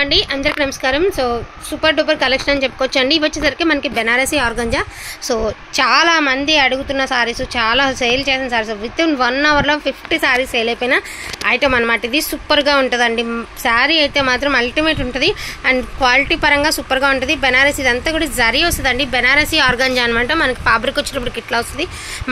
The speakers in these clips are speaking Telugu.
అండి. అందరికి నమస్కారం. సో సూపర్ డూపర్ కలెక్షన్ అని చెప్పుకోవచ్చు అండి ఇవి వచ్చేసరికి మనకి బెనారసీ ఆర్గంజా. సో చాలా మంది అడుగుతున్న సారీస్ చాలా సేల్ చేసిన సారీస్. విత్ ఇన్ వన్ అవర్లో ఫిఫ్టీ సారీస్ సేల్ అయిపోయిన ఐటమ్ అనమాట ఇది సూపర్గా ఉంటుందండి. శారీ అయితే మాత్రం అల్టిమేట్ ఉంటుంది. అండ్ క్వాలిటీ పరంగా సూపర్గా ఉంటుంది. బెనారసీ ఇదంతా కూడా జరీ వస్తుందండి. బెనారసీ ఆర్గంజా అనమాట మనకి ఫ్యాబ్రిక్ వచ్చినప్పుడు ఇట్లా వస్తుంది.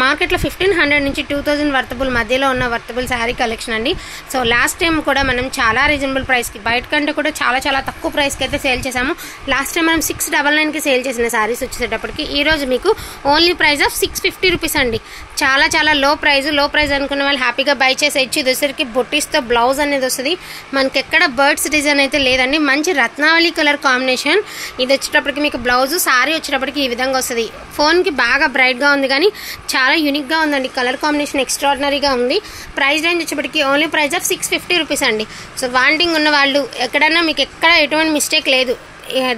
మార్కెట్లో ఫిఫ్టీన్ హండ్రెడ్ నుంచి టూ థౌజండ్ వర్తబుల్ మధ్యలో ఉన్న వర్తబుల్ శారీ కలెక్షన్ అండి. సో లాస్ట్ టైం కూడా మనం చాలా రీజనబుల్ ప్రైస్కి బయట కంటే కూడా చాలా చాలా తక్కువ ప్రైస్కి అయితే సేల్ చేసాము లాస్ట్ టైం మనం సిక్స్ డబల్ నైన్కి సేల్ చేసిన శారీస్ వచ్చేటప్పటికి ఈ రోజు మీకు only price of six fifty rupees అండి. చాలా చాలా లో ప్రైస్లో ప్రైస్ అనుకున్న వాళ్ళు హ్యాపీగా బై చేసేయచ్చు. ఇది దొరికి బొట్టీస్తో బ్లౌజ్ అనేది వస్తుంది. మనకి ఎక్కడ బర్డ్స్ డిజైన్ అయితే లేదండి. మంచి రత్నావళి కలర్ కాంబినేషన్ ఇది వచ్చేటప్పటికి మీకు బ్లౌజ్ సారీ వచ్చేటప్పటికి ఈ విధంగా వస్తుంది. ఫోన్కి బాగా బ్రైట్గా ఉంది కానీ చాలా యూనిక్గా ఉందండి. కలర్ కాంబినేషన్ ఎక్స్ట్రాడినరీగా ఉంది. ప్రైస్ రేంజ్ వచ్చేటప్పటికి only price of six fifty rupees అండి. సో వాంటింగ్ ఉన్న వాళ్ళు ఎక్కడన్నా మీకు ఎక్కడ ఎటువంటి మిస్టేక్ లేదు.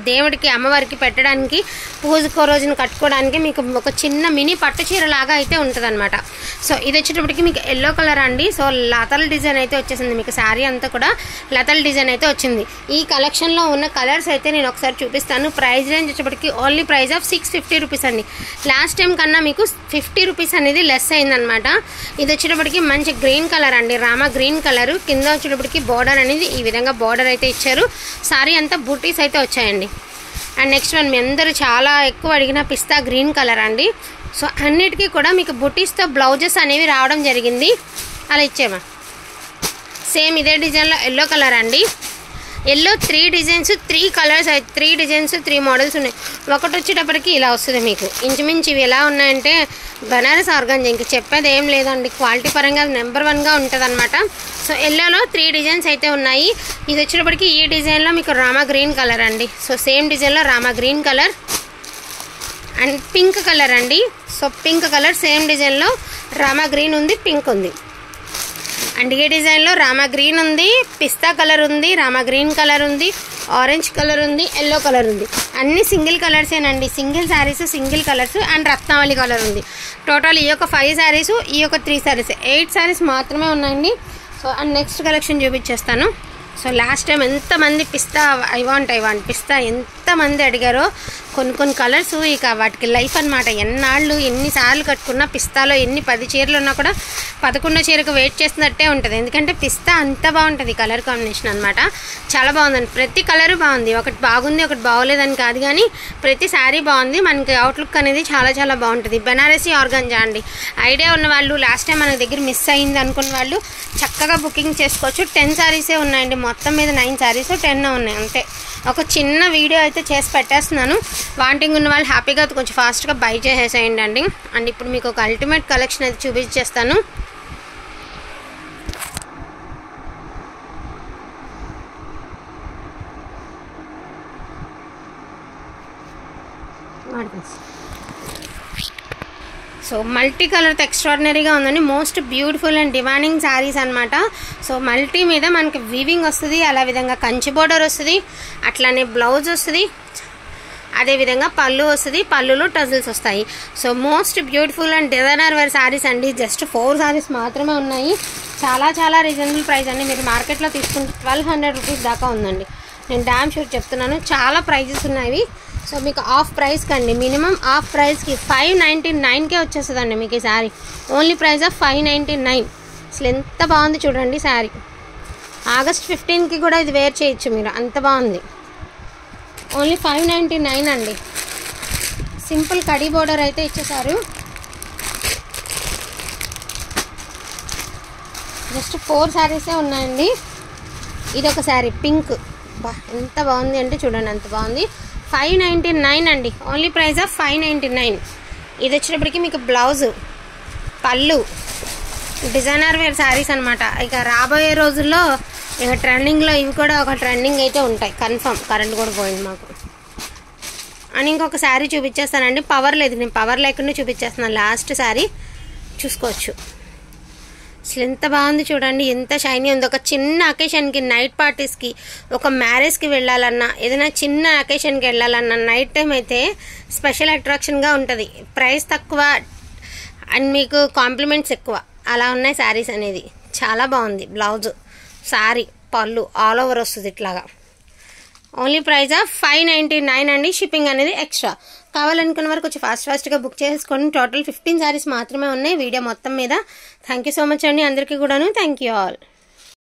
దేవుడికి అమ్మవారికి పెట్టడానికి పూజకు రోజున కట్టుకోవడానికి మీకు ఒక చిన్న మినీ పట్టు చీర లాగా అయితే ఉంటుందన్నమాట. సో ఇది వచ్చేటప్పటికి మీకు ఎల్లో కలర్ అండి. సో లతల డిజైన్ అయితే వచ్చేసింది. మీకు శారీ అంతా కూడా లతల డిజైన్ అయితే వచ్చింది. ఈ కలెక్షన్లో ఉన్న కలర్స్ అయితే నేను ఒకసారి చూపిస్తాను. ప్రైస్ రేంజ్ వచ్చేటప్పటికి only price of six fifty rupees అండి. లాస్ట్ టైం కన్నా మీకు ఫిఫ్టీ రూపీస్ అనేది లెస్ అయిందనమాట ఇది వచ్చేటప్పటికి మంచి గ్రీన్ కలర్ అండి. Rama green colour. కింద వచ్చేటప్పటికి బార్డర్ అనేది ఈ విధంగా బార్డర్ అయితే ఇచ్చారు. సారీ అంతా బూటీస్ అయితే వచ్చాయండి. అండ్ నెక్స్ట్ వన్ మీ అందరూ చాలా ఎక్కువ అడిగిన పిస్తా గ్రీన్ కలర్ అండి. సో అన్నిటికీ కూడా మీకు బుటీస్తో బ్లౌజెస్ అనేవి రావడం జరిగింది. అలా ఇచ్చేమా సేమ్ ఇదే డిజైన్లో ఎల్లో కలర్ అండి. Yellow three designs three colours three designs three models ఉన్నాయి. ఒకటి వచ్చేటప్పటికి ఇలా వస్తుంది మీకు. ఇంచుమించు ఇవి ఎలా ఉన్నాయంటే బనారస్ ఆర్గంజా ఇంక చెప్పేది ఏం లేదండి. క్వాలిటీ పరంగా నెంబర్ వన్గా ఉంటుంది అనమాట సో ఎల్లోలో త్రీ డిజైన్స్ అయితే ఉన్నాయి. ఇది వచ్చేటప్పటికి ఈ డిజైన్లో మీకు రామా గ్రీన్ కలర్ అండి. సో సేమ్ డిజైన్లో Rama green colour and pink colour అండి. సో పింక్ కలర్ సేమ్ డిజైన్లో రామా గ్రీన్ ఉంది పింక్ ఉంది. అండ్ ఈ డిజైన్లో రామా గ్రీన్ ఉంది పిస్తా కలర్ ఉంది రామా గ్రీన్ కలర్ ఉంది ఆరెంజ్ కలర్ ఉంది ఎల్లో కలర్ ఉంది. అన్ని single కలర్సేనండి single saris single colours and Ratnavali colour ఉంది. టోటల్ ఈ యొక్క ఫైవ్ శారీస్ ఈ యొక్క త్రీ శారీస్ ఎయిట్ శారీస్ మాత్రమే ఉన్నాయండి. సో అండ్ నెక్స్ట్ కలెక్షన్ చూపించేస్తాను. సో లాస్ట్ టైం ఎంతమంది pista I want I want pista ఎంత ఎంతమంది అడిగారో కొన్ని కొన్ని కలర్స్ ఇక వాటికి లైఫ్ అనమాట ఎన్నాళ్ళు ఎన్నిసార్లు కట్టుకున్నా పిస్తాలో ఎన్ని పది చీరలు ఉన్నా కూడా పదకొండో చీరకు వెయిట్ చేసినట్టే ఉంటుంది. ఎందుకంటే పిస్తా అంత బాగుంటుంది కలర్ కాంబినేషన్ అనమాట చాలా బాగుందండి. ప్రతి కలర్ బాగుంది. ఒకటి బాగుంది ఒకటి బాగోలేదని కాదు కానీ ప్రతి శారీ బాగుంది. మనకి అవుట్లుక్ అనేది చాలా చాలా బాగుంటుంది. బెనారసీ ఆర్గంజా అండి. ఐడియా ఉన్న వాళ్ళు లాస్ట్ టైం మన దగ్గర మిస్ అయింది అనుకున్న వాళ్ళు చక్కగా బుకింగ్ చేసుకోవచ్చు. టెన్ శారీసే ఉన్నాయండి. మొత్తం మీద నైన్ శారీస్ టెన్ ఉన్నాయి. అంతే. ఒక చిన్న వీడియో అయితే చేసి పెట్టేస్తున్నాను. వాంటింగ్ ఉన్న వాళ్ళు హ్యాపీగా కొంచెం ఫాస్ట్గా బై చేసేసేయండి అండి. అండ్ ఇప్పుడు మీకు ఒక అల్టిమేట్ కలెక్షన్ అయితే చూపించేస్తాను. సో మల్టీ కలర్తో ఎక్స్ట్రాడినరీగా ఉందండి. Most beautiful and demanding saris అనమాట సో మల్టీ మీద మనకి వీవింగ్ వస్తుంది అలా విధంగా కంచి బోర్డర్ వస్తుంది అట్లానే బ్లౌజ్ వస్తుంది అదేవిధంగా పళ్ళు వస్తుంది పళ్ళులో టజిల్స్ వస్తాయి. So most beautiful and designer wear saris అండి. జస్ట్ ఫోర్ శారీస్ మాత్రమే ఉన్నాయి. చాలా చాలా రీజనబుల్ ప్రైస్ అండి. మీరు మార్కెట్లో తీసుకుంటే ట్వెల్వ్ హండ్రెడ్ రూపీస్ దాకా ఉందండి. నేను డ్యామ్ షూట్ చెప్తున్నాను. చాలా ప్రైజెస్ ఉన్నాయి. సో మీకు ఆఫ్ ప్రైస్కి అండి మినిమం ఆఫ్ ప్రైస్కి ఫైవ్ నైంటీ నైన్కే వచ్చేస్తుందండి మీకు ఈ sari. Only price of five ninety nine. అసలు ఎంత బాగుంది చూడండి శారీ. ఆగస్ట్ ఫిఫ్టీన్కి కూడా ఇది వేర్ చేయొచ్చు మీరు. అంత బాగుంది. ఓన్లీ ఫైవ్ నైంటీ నైన్ అండి. సింపుల్ కడీ బోర్డర్ అయితే ఇచ్చేసారు. జస్ట్ ఫోర్ శారీసే ఉన్నాయండి. ఇది ఒక శారీ పింక్. బా ఎంత బాగుంది అంటే చూడండి అంత బాగుంది. ఫైవ్ నైంటీ నైన్ అండి. Only price of five ninety nine. ఇది వచ్చినప్పటికీ మీకు బ్లౌజు పళ్ళు డిజైనర్ వేర్ శారీస్ అనమాట ఇక రాబోయే రోజుల్లో ఇక ట్రెండింగ్లో ఇవి కూడా ఒక ట్రెండింగ్ అయితే ఉంటాయి. కన్ఫర్మ్ కరెంట్ కూడా పోయింది మాకు. అని ఇంకొక శారీ చూపించేస్తానండి. పవర్ లేదు. నేను పవర్ లేకుండా చూపించేస్తున్నాను లాస్ట్ శారీ చూసుకోవచ్చు. అసలు ఎంత బాగుంది చూడండి ఎంత షైనీ ఉంది. ఒక చిన్న అకేషన్కి నైట్ పార్టీస్కి ఒక మ్యారేజ్కి వెళ్ళాలన్నా ఏదైనా చిన్న అకేషన్కి వెళ్ళాలన్నా నైట్ టైం అయితే స్పెషల్ అట్రాక్షన్గా ఉంటుంది. ప్రైస్ తక్కువ అండ్ మీకు కాంప్లిమెంట్స్ ఎక్కువ. అలా ఉన్నాయి శారీస్ అనేది. చాలా బాగుంది. బ్లౌజ్ శారీ పళ్ళు ఆల్ ఓవర్ వస్తుంది ఇట్లాగా. Only price of five ninety nine అండి షిప్పింగ్ అనేది ఎక్స్ట్రా. కావాలనుకున్న వరకు కొంచెం ఫాస్ట్ ఫాస్ట్గా బుక్ చేసుకోండి టోటల్ ఫిఫ్టీన్ సారీస్ మాత్రమే ఉన్నాయి. వీడియో మొత్తం మీద. థ్యాంక్ యూ సో మచ్ అండి. అందరికీ కూడాను. Thank you all